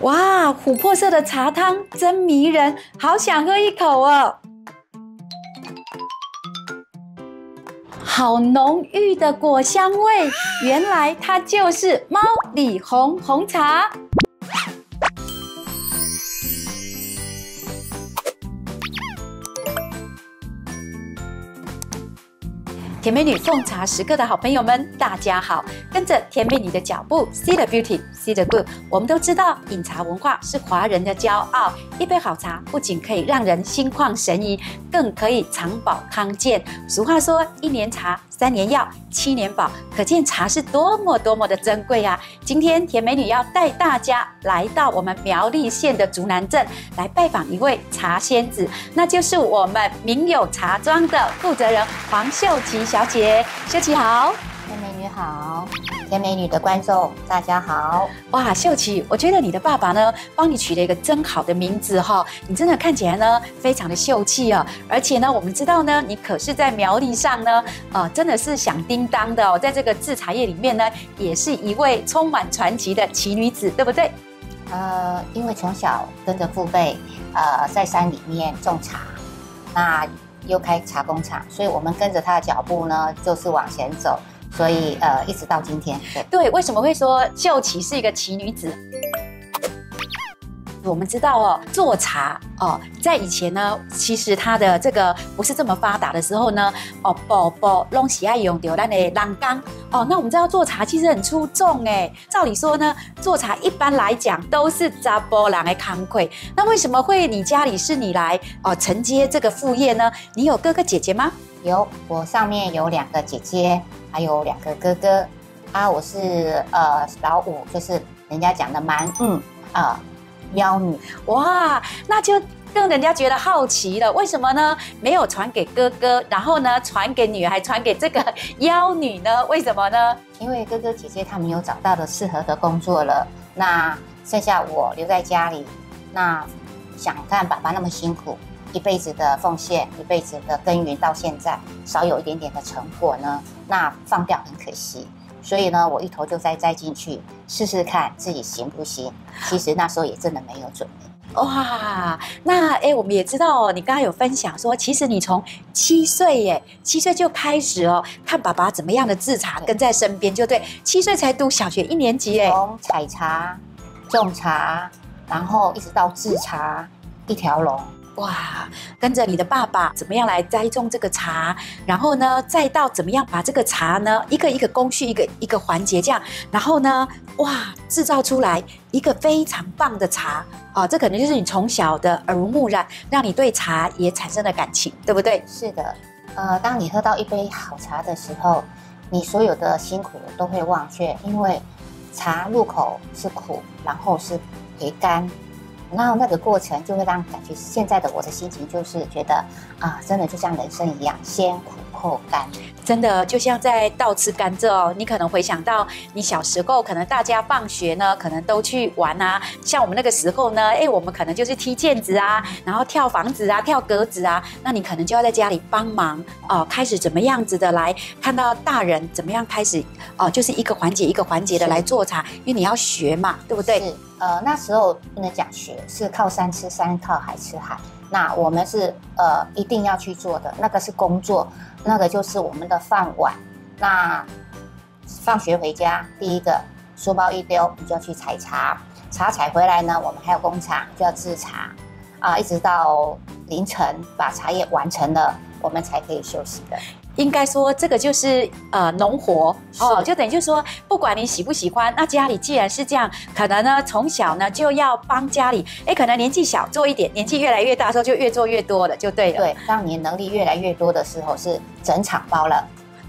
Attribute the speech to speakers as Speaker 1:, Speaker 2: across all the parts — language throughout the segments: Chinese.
Speaker 1: 哇，琥珀色的茶汤真迷人，好想喝一口哦！好浓郁的果香味，原来它就是猫里红红茶。甜美女奉茶时刻的好朋友们，大家好！跟着甜美女的脚步，See the beauty, see the good。我们都知道，饮茶文化是华人的骄傲。一杯好茶不仅可以让人心旷神怡，更可以长保康健。俗话说，一年茶。三年药，七年宝，可见茶是多么多么的珍贵啊！今天甜美女要带大家来到我们苗栗县的竹南镇，来拜访一位茶仙子，那就是我们名友茶庄的负责人黄秀琪小姐。秀琪好。
Speaker 2: 甜美女好，甜美女的观众大家好。
Speaker 1: 哇，秀琪，我觉得你的爸爸呢，帮你取了一个真好的名字哈，你真的看起来呢，非常的秀气哦。而且呢，我们知道呢，你可是在苗栗上呢，呃，真的是响叮当的哦，在这个制茶业里面呢，也是一位充满传奇的奇女子，对不对？
Speaker 2: 呃，因为从小跟着父辈，呃，在山里面种茶，那又开茶工厂，所以我们跟着他的脚步呢，就是往前走。所以，呃，一直到今天，
Speaker 1: 对，为什么会说秀琪是一个奇女子？我们知道哦，做茶哦，在以前呢，其实它的这个不是这么发达的时候呢，哦，宝宝弄喜爱用丢咱的栏杆哦。那我们知道做茶其实很出众哎，照理说呢，做茶一般来讲都是扎波郎来扛亏。那为什么会你家里是你来哦承接这个副业呢？你有哥哥姐姐吗？
Speaker 2: 有，我上面有两个姐姐。还有两个哥哥啊，我是呃老五，就是人家讲的蛮嗯啊妖女
Speaker 1: 哇，那就更人家觉得好奇了，为什么呢？没有传给哥哥，然后呢传给女儿，传给这个妖女呢？为什么呢？
Speaker 2: 因为哥哥姐姐他们有找到了适合的工作了，那剩下我留在家里，那想看爸爸那么辛苦。一辈子的奉献，一辈子的耕耘，到现在少有一点点的成果呢，那放掉很可惜。所以呢，我一头就栽栽进去，试试看自己行不行。其实那时候也真的没有准备。
Speaker 1: 哇，那哎，我们也知道哦，你刚刚有分享说，其实你从七岁耶，七岁就开始哦，看爸爸怎么样的制茶，跟在身边就对。七岁才读小学一年级
Speaker 2: 哎，从采茶、种茶，然后一直到制茶，一条龙。
Speaker 1: 哇，跟着你的爸爸怎么样来栽种这个茶，然后呢，再到怎么样把这个茶呢，一个一个工序，一个一个环节这样，然后呢，哇，制造出来一个非常棒的茶啊，这可能就是你从小的耳濡目染，让你对茶也产生了感情，对不对？
Speaker 2: 是的，呃，当你喝到一杯好茶的时候，你所有的辛苦都会忘却，因为茶入口是苦，然后是回甘。然后那个过程就会让感觉现在的我的心情就是觉得啊，真的就像人生一样，先苦后甘。
Speaker 1: 真的就像在倒吃甘蔗哦，你可能回想到你小时候，可能大家放学呢，可能都去玩啊。像我们那个时候呢，哎，我们可能就是踢毽子啊，然后跳房子啊，跳格子啊。那你可能就要在家里帮忙哦，开始怎么样子的来看到大人怎么样开始哦，就是一个环节一个环节的来做茶，因为你要学嘛，对不对？
Speaker 2: 是。呃，那时候不能讲学，是靠山吃山，靠海吃海。那我们是呃一定要去做的，那个是工作。那个就是我们的饭碗。那放学回家，第一个书包一丢，你就要去采茶。茶采回来呢，我们还有工厂就要制茶啊，一直到凌晨把茶叶完成了，我们才可以休息的。
Speaker 1: 应该说，这个就是呃农活哦，就等于就是说，不管你喜不喜欢，那家里既然是这样，可能呢从小呢就要帮家里，哎，可能年纪小做一点，年纪越来越大时候就越做越多了，就对了。
Speaker 2: 对，当你能力越来越多的时候，是整场包了。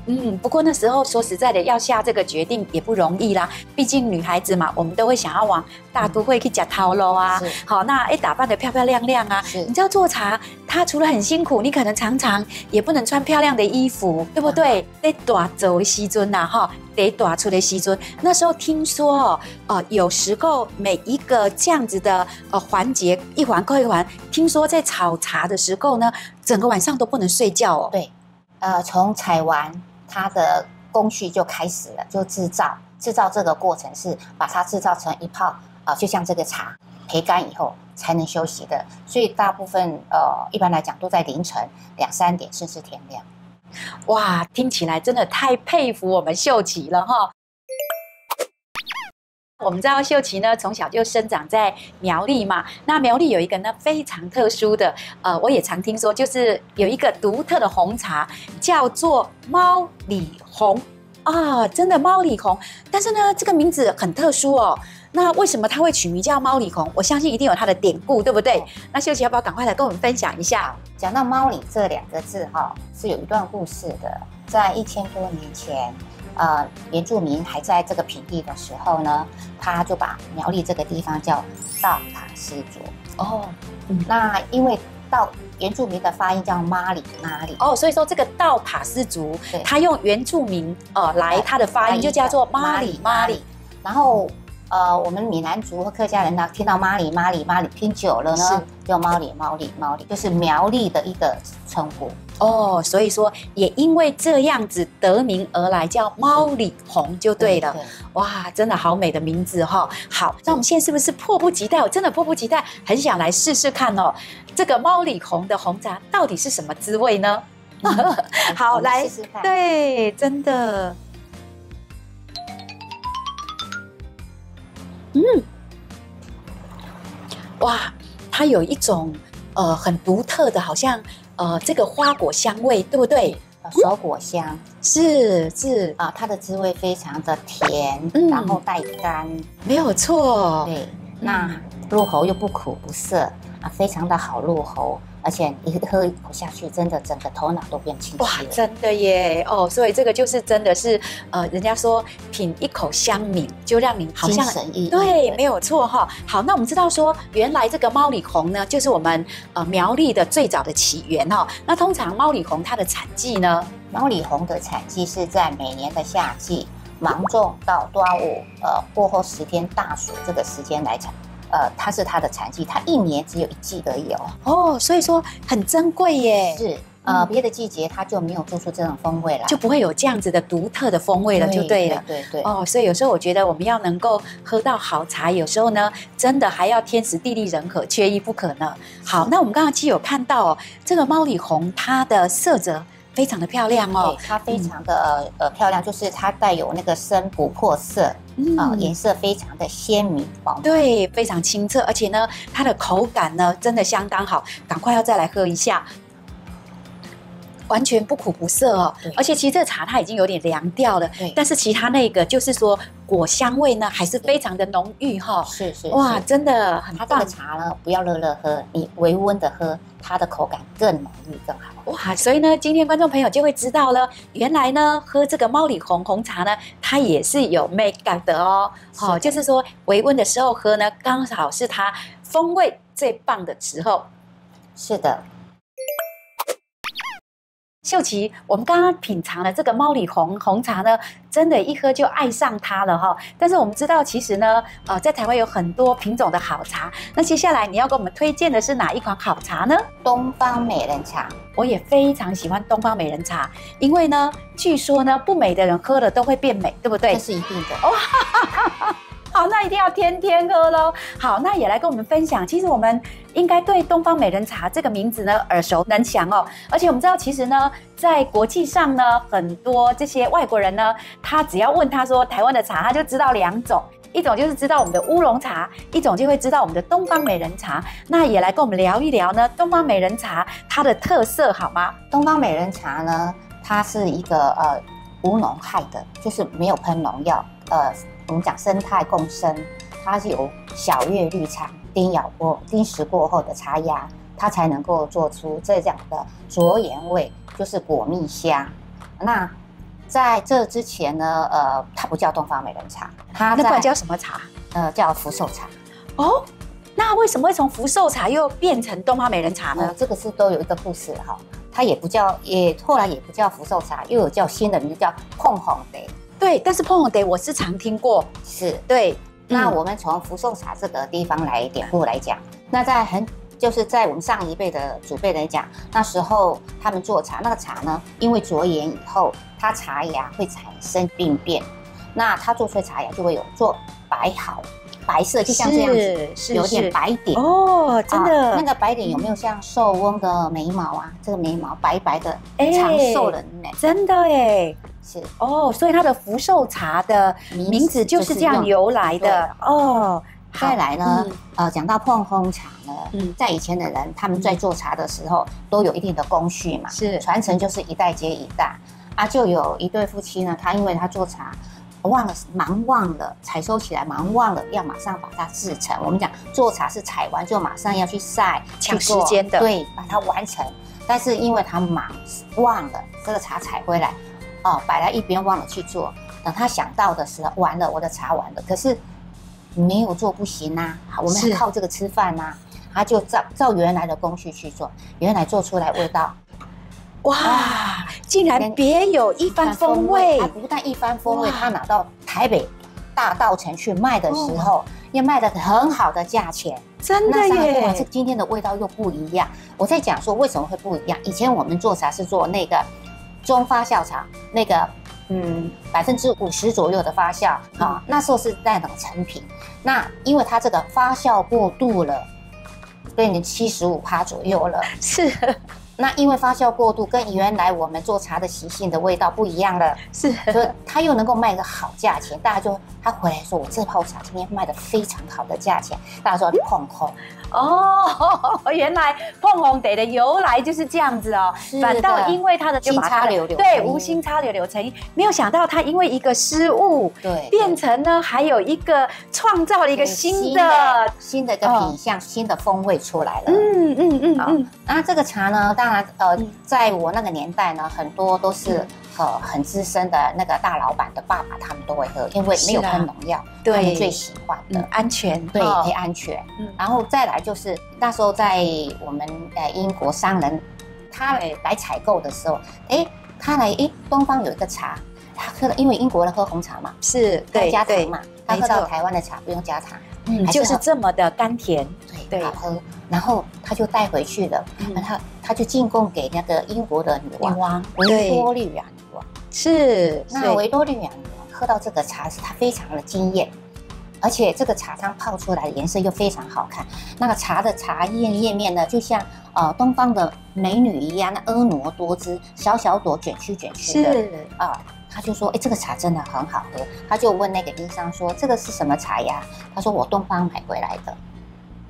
Speaker 1: 嗯，不过那时候说实在的，要下这个决定也不容易啦。毕竟女孩子嘛，我们都会想要往大都会去假套路啊。好，那哎打扮的漂漂亮亮啊。你知道做茶，它除了很辛苦，你可能常常也不能穿漂亮的衣服，对不对？得打走西尊呐，哈，得打出的西尊。那时候听说哦，呃，有时候每一个这样子的呃环节，一环扣一环，听说在炒茶的时候呢，整个晚上都不能睡觉哦。
Speaker 2: 对，呃，从采完。它的工序就开始了，就制造。制造这个过程是把它制造成一泡啊，就像这个茶焙干以后才能休息的，所以大部分呃一般来讲都在凌晨两三点甚至天亮。
Speaker 1: 哇，听起来真的太佩服我们秀琪了哈！我们知道秀琪呢，从小就生长在苗栗嘛。那苗栗有一个呢非常特殊的，呃，我也常听说，就是有一个独特的红茶，叫做猫里红啊，真的猫里红。但是呢，这个名字很特殊哦。那为什么它会取名叫猫里红？我相信一定有它的典故，对不对？那秀琪要不要赶快来跟我们分享一下？
Speaker 2: 讲到猫里这两个字哈，是有一段故事的，在一千多年前。呃，原住民还在这个平地的时候呢，他就把苗栗这个地方叫道塔斯族。哦，嗯那因为道原住民的发音叫妈里妈里。
Speaker 1: 哦，所以说这个道塔斯族，他用原住民呃来他的发音就叫做妈里妈里。
Speaker 2: 然后呃，我们闽南族和客家人呢，听到妈里妈里妈里听久了呢，就猫里猫里猫里，就是苗栗的一个称呼。
Speaker 1: 哦，所以说也因为这样子得名而来，叫猫里红就对了。哇，真的好美的名字哈！好，那我们现在是不是迫不及待？我真的迫不及待，很想来试试看哦。这个猫里红的红茶到底是什么滋味呢？
Speaker 2: 好，来试试看。
Speaker 1: 对，真的。嗯，哇，它有一种呃很独特的，好像。呃，这个花果香味对不对？
Speaker 2: 熟果香
Speaker 1: 是是
Speaker 2: 啊，它的滋味非常的甜，然后带甘，
Speaker 1: 没有错。
Speaker 2: 对，那入喉又不苦不涩啊，非常的好入喉。而且一喝一口下去，真的整个头脑都变清晰哇，
Speaker 1: 真的耶！哦，所以这个就是真的是，呃，人家说品一口香茗，就让你
Speaker 2: 好像神意。
Speaker 1: 对，没有错哈。好，那我们知道说，原来这个猫里红呢，就是我们呃苗栗的最早的起源哈。那通常猫里红它的产季呢，
Speaker 2: 猫里红的产季是在每年的夏季，芒种到端午呃过后十天大暑这个时间来产。呃，它是它的产季，它一年只有一季而已哦。
Speaker 1: 哦，所以说很珍贵耶。
Speaker 2: 是，呃，别的季节它就没有做出这种风味了，
Speaker 1: 就不会有这样子的独特的风味了，就对了。
Speaker 2: 对对。
Speaker 1: 哦，所以有时候我觉得我们要能够喝到好茶，有时候呢，真的还要天时地利人和，缺一不可呢。好，那我们刚刚其实有看到哦，这个猫里红它的色泽。非常的漂亮哦，
Speaker 2: 它非常的呃漂亮，就是它带有那个深琥珀色，啊，颜色非常的鲜明，
Speaker 1: 对，非常清澈，而且呢，它的口感呢真的相当好，赶快要再来喝一下。完全不苦不涩哦，而且其实这个茶它已经有点凉掉了，但是其他那个就是说果香味呢还是非常的浓郁哈。
Speaker 2: 是是
Speaker 1: 哇，真的很棒。
Speaker 2: 这个茶呢不要热热喝，你微温的喝，它的口感更浓郁更好。
Speaker 1: 哇，所以呢，今天观众朋友就会知道了，原来呢喝这个猫里红红茶呢，它也是有 make up 的哦。好，就是说微温的时候喝呢，刚好是它风味最棒的时候。
Speaker 2: 是的。
Speaker 1: 秀琪，我们刚刚品尝了这个猫里红红茶呢，真的，一喝就爱上它了哈。但是我们知道，其实呢，呃，在台湾有很多品种的好茶。那接下来你要给我们推荐的是哪一款好茶呢？
Speaker 2: 东方美人茶，
Speaker 1: 我也非常喜欢东方美人茶，因为呢，据说呢，不美的人喝了都会变美，对不对？
Speaker 2: 这是一定的。
Speaker 1: 好，那一定要天天喝喽。好，那也来跟我们分享。其实我们应该对东方美人茶这个名字呢耳熟能详哦。而且我们知道，其实呢，在国际上呢，很多这些外国人呢，他只要问他说台湾的茶，他就知道两种，一种就是知道我们的乌龙茶，一种就会知道我们的东方美人茶。那也来跟我们聊一聊呢，东方美人茶它的特色好吗？
Speaker 2: 东方美人茶呢，它是一个呃无农害的，就是没有喷农药，呃。我们讲生态共生，它是有小叶绿茶叮咬过、叮食过后的茶芽，它才能够做出这样的卓盐味，就是果蜜香。那在这之前呢，呃，它不叫东方美人茶，
Speaker 1: 它那管叫什么茶？
Speaker 2: 呃，叫福寿茶。
Speaker 1: 哦，那为什么会从福寿茶又变成东方美人茶呢？
Speaker 2: 这个是都有一个故事哈。它也不叫，也后来也不叫福寿茶，又有叫新的名字叫碰红的。
Speaker 1: 对，但是碰红得我是常听过，
Speaker 2: 是
Speaker 1: 对。
Speaker 2: 那我们从福寿茶这个地方来典故来讲，那在很就是在我们上一辈的祖辈来讲，那时候他们做茶，那个茶呢，因为着盐以后，它茶芽会产生病变，那它做出来茶芽就会有做白毫，白色，就像这样子，有点
Speaker 1: 是
Speaker 2: 白点。
Speaker 1: 哦，真
Speaker 2: 啊
Speaker 1: 的
Speaker 2: 那个白点有没有像寿翁的眉毛啊？这个眉毛白白的，
Speaker 1: 哎
Speaker 2: 长寿人呢？
Speaker 1: 真的哎，
Speaker 2: 是
Speaker 1: 哦，所以它的福寿茶的
Speaker 2: 名
Speaker 1: 名字就是这样由来的哦。
Speaker 2: 再来呢
Speaker 1: 嗯，
Speaker 2: 呃，讲到碰烘茶呢，
Speaker 1: 嗯
Speaker 2: 在以前的人他们在做茶的时候都有一定的工序嘛，
Speaker 1: 是
Speaker 2: 传承就是一代接一代啊。就有一对夫妻呢，他因为他做茶忘了忙忘了采收起来，忙忘了要马上把它制成。我们讲做茶是采完就马上要去晒，
Speaker 1: 抢时间的
Speaker 2: 对，把它完成。但是因为他忙忘了这个茶采回来，哦，摆在一边忘了去做。等他想到的时候，完了，我的茶完了。可是没有做不行呐、好我们
Speaker 1: 是
Speaker 2: 靠这个吃饭呐、他就照照原来的工序去做，原来做出来味道
Speaker 1: 哇，竟然别有一番风味
Speaker 2: 它，不但一番风味，他拿到台北大道城去卖的时候，也卖的很好的价钱。
Speaker 1: 真的
Speaker 2: 耶哇，这
Speaker 1: 耶！
Speaker 2: 今天的味道又不一样。我在讲说为什么会不一样。以前我们做茶是做那个中发酵茶，那个嗯百分之五十左右的发酵啊，那时候是在等成品。那因为它这个发酵过度了，变成七十五趴左右了。
Speaker 1: 是
Speaker 2: 那因为发酵过度，跟原来我们做茶的习性的味道不一样了，
Speaker 1: 是，
Speaker 2: 所以他又能够卖个好价钱，大家就他回来说，我这泡茶今天卖的非常好的价钱，大家说你碰空，
Speaker 1: 哦，原来碰红得的由来就是这样子哦。反倒因为它的就把它
Speaker 2: 新插柳柳
Speaker 1: 对无心插柳柳成荫，没有想到它因为一个失误，
Speaker 2: 对，
Speaker 1: 变成呢还有一个创造了一个新的，
Speaker 2: 新的一个品相、新的风味出来了。
Speaker 1: 嗯嗯嗯嗯，
Speaker 2: 那这个茶呢，当然呃
Speaker 1: 嗯，
Speaker 2: 在我那个年代呢，很多都是呃很资深的那个大老板的爸爸，他们都会喝，因为没有喷农药，
Speaker 1: 对。
Speaker 2: 他们最喜欢的。
Speaker 1: 嗯。安全。
Speaker 2: 对，
Speaker 1: 哦。
Speaker 2: 可以安全。
Speaker 1: 嗯。
Speaker 2: 然后再来就是那时候在我们呃英国商人，他
Speaker 1: 对
Speaker 2: 来采购的时候，哎，他来哎东方有一个茶，他喝了，因为英国人喝红茶嘛，
Speaker 1: 是
Speaker 2: 他
Speaker 1: 对对
Speaker 2: 加糖嘛，他喝到台湾的茶不用加糖，
Speaker 1: 嗯就是这么的甘甜，
Speaker 2: 对，
Speaker 1: 对
Speaker 2: 好喝。然后他就带回去了，
Speaker 1: 嗯
Speaker 2: 那他他就进贡给那个英国的女
Speaker 1: 女
Speaker 2: 王
Speaker 1: 王
Speaker 2: 维多利亚女王。
Speaker 1: 是
Speaker 2: 那维多利亚女王喝到这个茶时，她非常的惊艳，而且这个茶汤泡出来的颜色又非常好看。那个茶的茶叶叶面呢，就像呃东方的美女一样，那婀娜多姿，小小朵卷曲卷曲的
Speaker 1: 是
Speaker 2: 啊。他就说：“哎，这个茶真的很好喝。”他就问那个医生说：“这个是什么茶呀？”他说：“我东方买回来的。”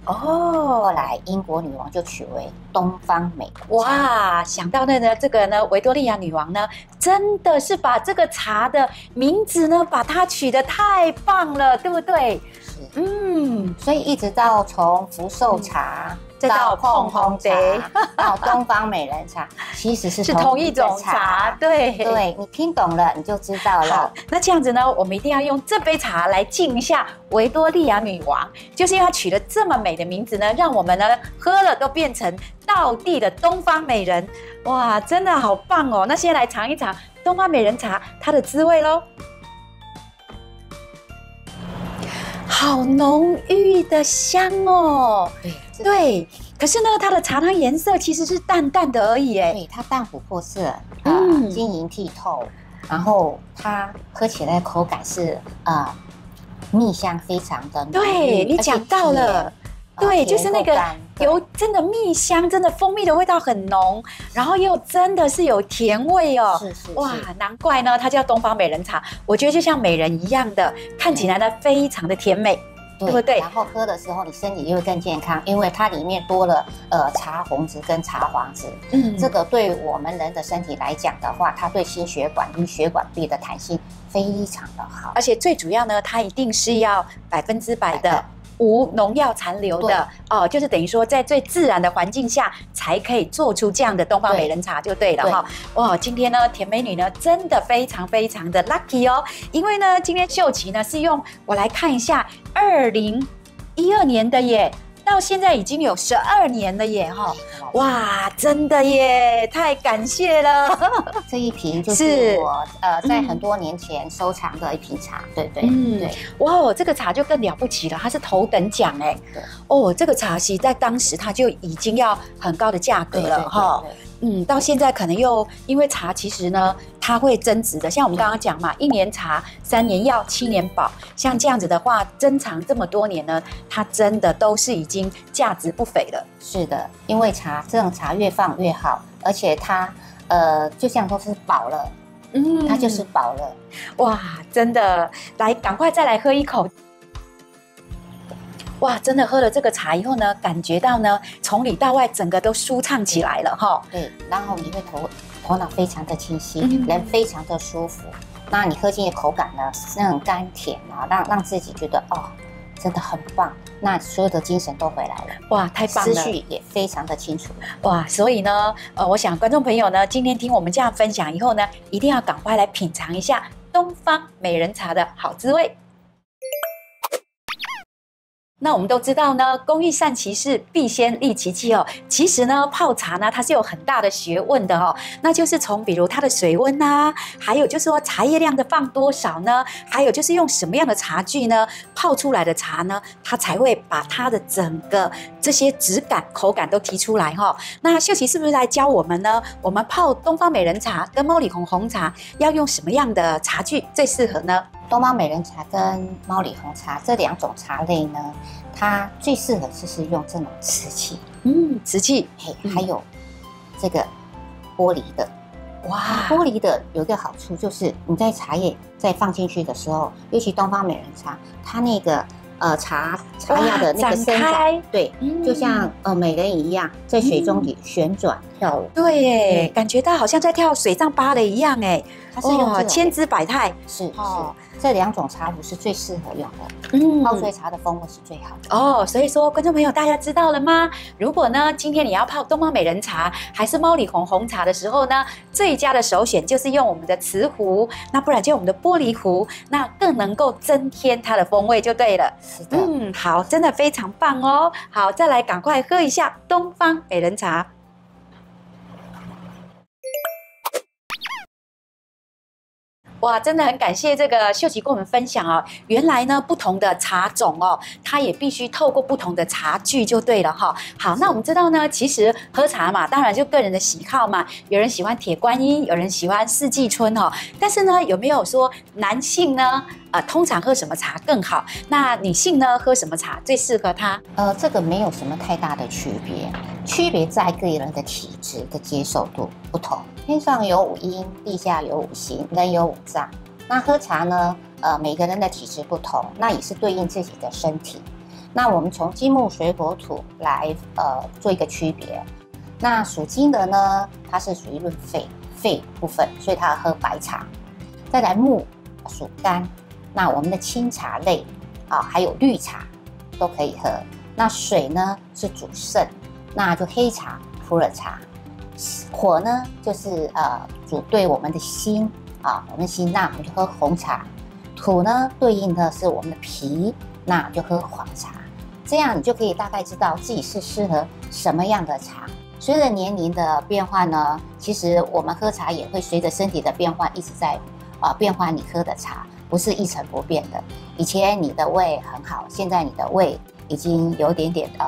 Speaker 1: 哦
Speaker 2: 后来英国女王就取为东方美国。
Speaker 1: 哇，想到那呢，这个呢，维多利亚女王呢，真的是把这个茶的名字呢，把它取得太棒了，对不对？
Speaker 2: 是
Speaker 1: 嗯，
Speaker 2: 所以一直到从福寿茶，
Speaker 1: 再到碰红
Speaker 2: 茶，到东方美人茶，其实是
Speaker 1: 是同一种茶，。对。
Speaker 2: 对你听懂了，你就知道
Speaker 1: 好
Speaker 2: 了。，
Speaker 1: 那这样子呢，我们一定要用这杯茶来敬一下维多利亚女王，就是因为她取了这么美的名字呢，让我们呢喝了都变成道地的东方美人，哇，真的好棒哦！那现在来尝一尝东方美人茶它的滋味喽。好浓郁的香哦，
Speaker 2: 对
Speaker 1: 对。可是呢，它的茶汤颜色其实是淡淡的而已，哎，
Speaker 2: 对，它淡琥珀色，晶莹剔透，然后它喝起来口感是呃、蜜香非常的浓郁
Speaker 1: 对你讲到了。对，就是那个有真的蜜香，真的蜂蜜的味道很浓，然后又真的是有甜味哦。
Speaker 2: 是是
Speaker 1: 哇
Speaker 2: 是，
Speaker 1: 难怪呢，它叫东方美人茶。我觉得就像美人一样的，看起来呢非常的甜美。对不对
Speaker 2: 然后喝的时候，你身体就会更健康，因为它里面多了呃茶红质跟茶黄质。
Speaker 1: 嗯
Speaker 2: 这个对我们人的身体来讲的话，它对心血管与血管壁的弹性非常的好。
Speaker 1: 而且最主要呢，它一定是要百分之百的无农药残留的哦，就是等于说在最自然的环境下才可以做出这样的东方美人茶就对了哈。哇，今天呢，甜美女呢真的非常非常的 lucky 哦，因为呢，今天秀琪呢是用我来看一下二零一二年的耶，到现在已经有十二年了耶哈。哇，真的耶，太感谢了。
Speaker 2: 这一瓶就是
Speaker 1: 是
Speaker 2: 我呃在
Speaker 1: 嗯
Speaker 2: 很多年前收藏的一瓶茶，对对
Speaker 1: 嗯
Speaker 2: 对，
Speaker 1: 哇哦，这个茶就更了不起了，它是头等奖哎。哦，这个茶席在当时它就已经要很高的价格
Speaker 2: 对
Speaker 1: 了哈。。嗯，到现在可能又因为茶其实呢，它会增值的。像我们刚刚讲嘛，一年茶，三年药，七年保。像这样子的话，珍藏这么多年呢，它真的都是已经价值不菲了。
Speaker 2: 是的，因为茶这种茶越放越好，而且它呃，就像都是宝了，嗯，它就是宝了。
Speaker 1: 哇，真的，来，赶快再来喝一口。哇，真的喝了这个茶以后呢，感觉到呢，从里到外整个都舒畅起来了哈。
Speaker 2: 对，然后你会头头脑非常的清晰，人非常的舒服。那你喝进的口感呢，那种甘甜啊，让让自己觉得哦，真的很棒。那所有的精神都回来了，
Speaker 1: 哇，太棒了，
Speaker 2: 思绪也非常的清楚，
Speaker 1: 哇。所以呢，呃，我想观众朋友呢，今天听我们这样分享以后呢，一定要赶快来品尝一下东方美人茶的好滋味。那我们都知道呢，工欲善其事，必先利其器哦。其实呢，泡茶呢，它是有很大的学问的哦。那就是从比如它的水温呐，还有就是说茶叶量的放多少呢？还有就是用什么样的茶具呢？泡出来的茶呢，它才会把它的整个这些质感、口感都提出来哈。那秀琪是不是来教我们呢？我们泡东方美人茶跟猫里红红茶要用什么样的茶具最适合呢？
Speaker 2: 东方美人茶跟猫里红茶这两种茶类呢，它最适合就是用这种瓷器，
Speaker 1: 嗯，瓷器，
Speaker 2: 嘿，还有这个玻璃的，哇，玻璃的有一个好处就是你在茶叶再放进去的时候，尤其东方美人茶，它那个呃茶茶叶的那个伸展，对，就像呃美人一样在水中里旋转跳舞，
Speaker 1: 对，感觉到好像在跳水上芭蕾一样，哎。
Speaker 2: 它是用
Speaker 1: 千姿百态，
Speaker 2: 是是，这两种茶壶是最适合用的，嗯，泡水茶的风味是最好的
Speaker 1: 哦。所以说，观众朋友，大家知道了吗？如果呢，今天你要泡东方美人茶还是猫里红红茶的时候呢，最佳的首选就是用我们的瓷壶，那不然就我们的玻璃壶，那更能够增添它的风味就对了。
Speaker 2: 是的，
Speaker 1: 嗯，好，真的非常棒哦。好，再来赶快喝一下东方美人茶。哇，真的很感谢这个秀琪跟我们分享哦。原来呢，不同的茶种哦，它也必须透过不同的茶具就对了哈。好，那我们知道呢，其实喝茶嘛，当然就个人的喜好嘛。有人喜欢铁观音，有人喜欢四季春哦。但是呢，有没有说男性呢？呃，通常喝什么茶更好？那女性呢，喝什么茶最适合她？
Speaker 2: 呃，这个没有什么太大的区别，区别在个人的体质的接受度不同。天上有五阴，地下有五行，人有五脏。那喝茶呢？呃，每个人的体质不同，那也是对应自己的身体。那我们从金木水火土来呃做一个区别。那属金的呢，它是属于润肺肺部分，所以它喝白茶。再来木属肝，那我们的清茶类啊，还有绿茶都可以喝。那水呢是主肾，那就黑茶、普洱茶。火呢，就是呃主对我们的心啊，我们心那我们就喝红茶。土呢，对应的是我们的脾，那就喝黄茶。这样你就可以大概知道自己是适合什么样的茶。随着年龄的变化呢，其实我们喝茶也会随着身体的变化一直在啊变化。你喝的茶不是一成不变的。以前你的胃很好，现在你的胃。已经有点点呃，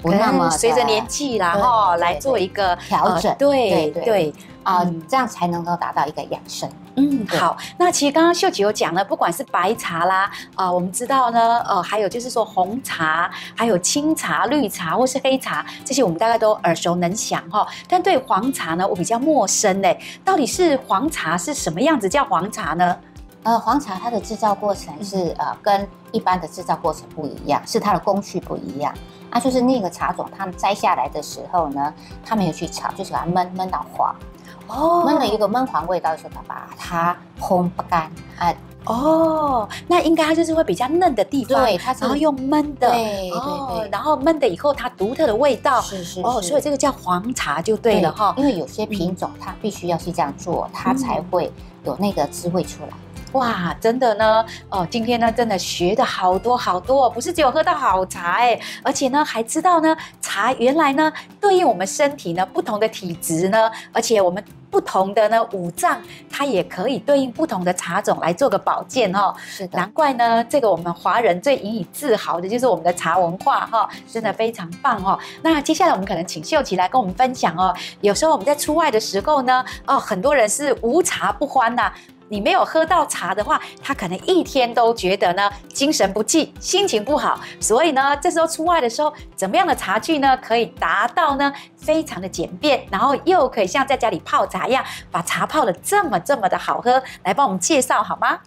Speaker 1: 不那么随着年纪啦哈，来做一个
Speaker 2: 调整，
Speaker 1: 对对
Speaker 2: 啊，这样才能够达到一个养生。
Speaker 1: 嗯，好。那其实刚刚秀琪有讲了，不管是白茶啦，啊，我们知道呢，呃，还有就是说红茶，还有青茶、绿茶或是黑茶，这些我们大概都耳熟能详哈。但对黄茶呢，我比较陌生嘞。到底是黄茶是什么样子叫黄茶呢？
Speaker 2: 呃，黄茶它的制造过程是呃跟一般的制造过程不一样，是它的工序不一样。啊，就是那个茶种，他们摘下来的时候呢，他没有去炒，就是把它焖焖到黄。哦，焖了一个焖黄味道的时候，他把它烘不干。啊，
Speaker 1: 哦，那应该它就是会比较嫩的地方。
Speaker 2: 对，它
Speaker 1: 然后用焖的。
Speaker 2: 对对对。
Speaker 1: 然后焖的以后，它独特的味道。
Speaker 2: 是是。哦，
Speaker 1: 所以这个叫黄茶就对了哈。
Speaker 2: 因为有些品种它必须要是这样做，它才会有那个滋味出来。
Speaker 1: 哇，真的呢，哦，今天呢，真的学的好多好多，不是只有喝到好茶哎，而且呢，还知道呢，茶原来呢，对应我们身体呢不同的体质呢，而且我们不同的呢五脏，它也可以对应不同的茶种来做个保健哦。
Speaker 2: 是的，
Speaker 1: 难怪呢，这个我们华人最引以自豪的就是我们的茶文化哈、真的非常棒哦。那接下来我们可能请秀琪来跟我们分享哦。有时候我们在出外的时候呢，哦，很多人是无茶不欢呐、你没有喝到茶的话，他可能一天都觉得呢精神不济，心情不好。所以呢，这时候出外的时候，怎么样的茶具呢，可以达到呢非常的简便，然后又可以像在家里泡茶一样，把茶泡的这么这么的好喝，来帮我们介绍好吗？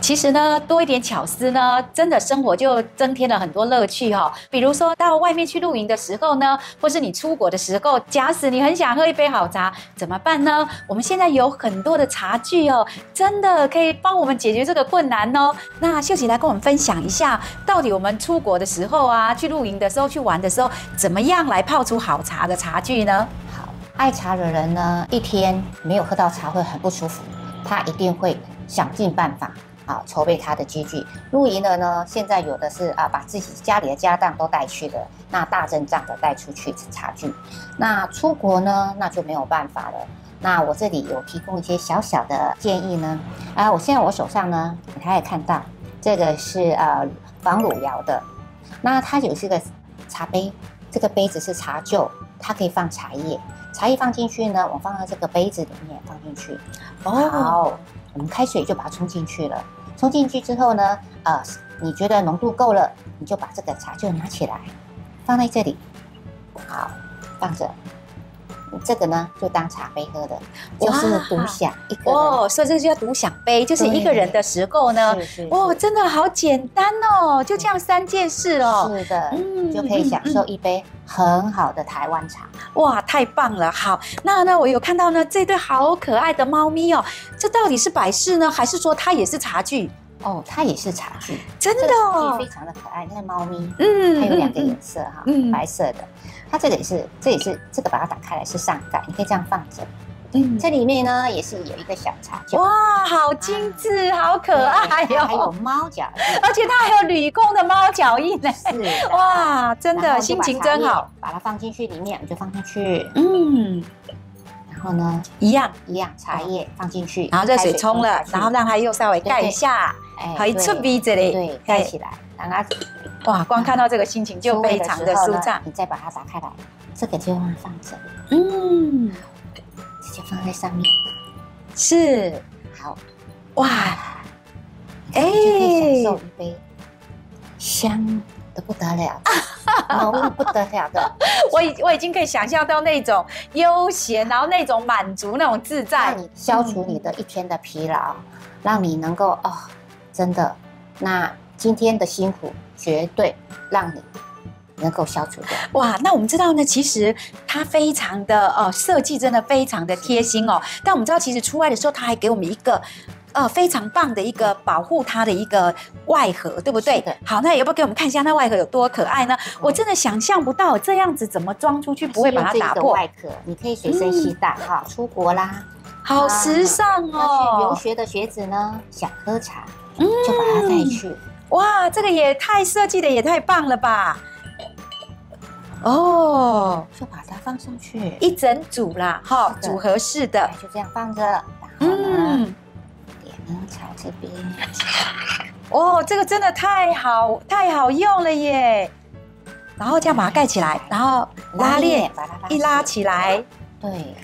Speaker 1: 其实呢，多一点巧思呢，真的生活就增添了很多乐趣哈、比如说到外面去露营的时候呢，或是你出国的时候，假使你很想喝一杯好茶，怎么办呢？我们现在有很多的茶具哦，真的可以帮我们解决这个困难哦。那秀琪来跟我们分享一下，到底我们出国的时候啊，去露营的时候、去玩的时候，怎么样来泡出好茶的茶具呢？
Speaker 2: 好，爱茶的人呢，一天没有喝到茶会很不舒服，他一定会想尽办法啊筹备他的积聚。露营的呢，现在有的是啊把自己家里的家当都带去的，那大阵仗的带出去茶具。那出国呢，那就没有办法了。那我这里有提供一些小小的建议呢，啊，我现在我手上呢，你可以看到这个是呃仿汝窑的，那它有这个茶杯，这个杯子是茶臼，它可以放茶叶，茶叶放进去呢，我放到这个杯子里面放进去，好，我们开水就把它冲进去了。冲进去之后呢，呃，你觉得浓度够了，你就把这个茶就拿起来，放在这里，好，放着。这个呢，就当茶杯喝的，就是独享一个人。
Speaker 1: 哦，所以这就叫独享杯，就是一个人的时候呢，哦，真的好简单哦，就这样三件事哦。
Speaker 2: 是的，
Speaker 1: 嗯
Speaker 2: 就可以享受一杯很好的台湾茶。
Speaker 1: 哇，太棒了！好，那呢，我有看到呢这对好可爱的猫咪哦，这到底是摆饰呢，还是说它也是茶具？
Speaker 2: 哦，它也是茶具，
Speaker 1: 真的哦
Speaker 2: 非，常的可爱。那个猫咪，
Speaker 1: 嗯
Speaker 2: 它有两个
Speaker 1: 嗯
Speaker 2: 颜色哈，
Speaker 1: 嗯
Speaker 2: 白色的。它这个也是，这也是这个把它打开来是上盖，你可以这样放着。
Speaker 1: 嗯
Speaker 2: 这里面呢也是有一个小茶臼，
Speaker 1: 哇，好精致，好可爱
Speaker 2: 还有
Speaker 1: 哟！
Speaker 2: 猫脚，
Speaker 1: 而且它还有吕公的猫脚印呢。
Speaker 2: 是，
Speaker 1: 哇，真的心情真好。，
Speaker 2: 把它放进去里面，我就放进去，
Speaker 1: 嗯，
Speaker 2: 然后呢
Speaker 1: 一样，
Speaker 2: 一样茶叶放进去，
Speaker 1: 然后热水
Speaker 2: 开
Speaker 1: 冲了然后让它又稍微盖一下，
Speaker 2: 哎
Speaker 1: 还出鼻子嘞。
Speaker 2: 对，盖起来，让它
Speaker 1: 哇，光看到这个心情就非常的舒畅。
Speaker 2: 你再把它打开来，这个就放着，
Speaker 1: 嗯，
Speaker 2: 直接放在上面。
Speaker 1: 是。
Speaker 2: 好，
Speaker 1: 哇，
Speaker 2: 哎，就可以享受
Speaker 1: 哎，
Speaker 2: 一杯香的不得了。的，浓的不得了的，
Speaker 1: 我已我已经可以想象到那种悠闲，然后那种满足，那种自在。
Speaker 2: 让。你消除你的一天的疲劳，让你能够哦，真的，那今天的辛苦绝对让你能够消除掉。
Speaker 1: 哇，那我们知道呢，其实它非常的呃设计真的非常的贴心哦。但我们知道，其实出外的时候，它还给我们一个。呃，非常棒的一个保护它的一个外盒，对不对？好，那要不要给我们看一下那外盒有多可爱呢？我真的想象不到这样子怎么装出去不会把它打破，
Speaker 2: 外壳，你可以随身携带哈，出国啦，
Speaker 1: 好时尚
Speaker 2: 哦去留
Speaker 1: 哦！
Speaker 2: 学的学子呢，想喝茶
Speaker 1: 嗯
Speaker 2: 就把它带去。
Speaker 1: 哇，这个也太设计的也太棒了吧！哦，
Speaker 2: 就把它放上去，
Speaker 1: 一整组啦，哈，组合式的。
Speaker 2: 哎，，就这样放着，然后呢，
Speaker 1: 嗯，
Speaker 2: 点呢朝这边，
Speaker 1: 哦，这个真的太好太好用了耶！然后这样把它盖起来，然后拉链
Speaker 2: 把它
Speaker 1: 一拉起来，
Speaker 2: 对，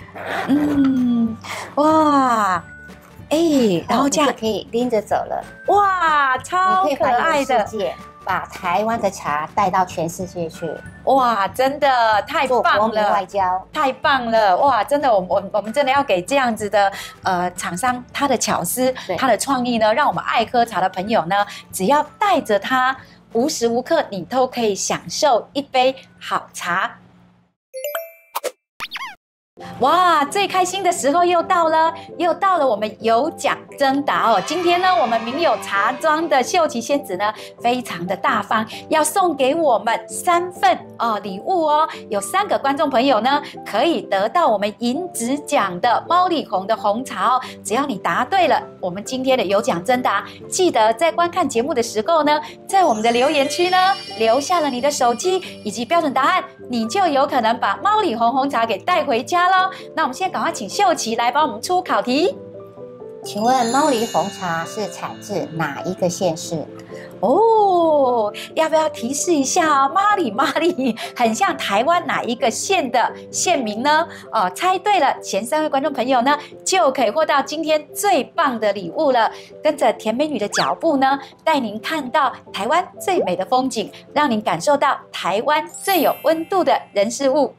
Speaker 1: 嗯，哇，哎，然后这样
Speaker 2: 可以拎着走了，
Speaker 1: 哇，超可爱的，
Speaker 2: 把台湾的茶带到全世界去，
Speaker 1: 哇，真的太棒
Speaker 2: 了外
Speaker 1: 了。
Speaker 2: 交。
Speaker 1: 太棒了！哇，真的，我我我们真的要给这样子的呃厂商他的巧思
Speaker 2: 对，
Speaker 1: 他的创意呢，让我们爱喝茶的朋友呢，只要带着它，无时无刻你都可以享受一杯好茶。哇，最开心的时候又到了，又到了我们有奖征答哦。今天呢，我们名有茶庄的秀琪仙子呢，非常的大方，要送给我们三份哦礼物哦。有三个观众朋友呢，可以得到我们银子奖的猫里红的红茶哦。只要你答对了，我们今天的有奖征答，记得在观看节目的时候呢，在我们的留言区呢，留下了你的手机以及标准答案，你就有可能把猫里红红茶给带回家喽。那我们现在赶快请秀琪来帮我们出考题。
Speaker 2: 请问猫梨红茶是产自哪一个县市？
Speaker 1: 哦，要不要提示一下啊？妈里妈里，很像台湾哪一个县的县名呢？哦，猜对了，前三位观众朋友呢，就可以获到今天最棒的礼物了。跟着甜美女的脚步呢，带您看到台湾最美的风景，让您感受到台湾最有温度的人事物。